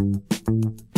Gracias. you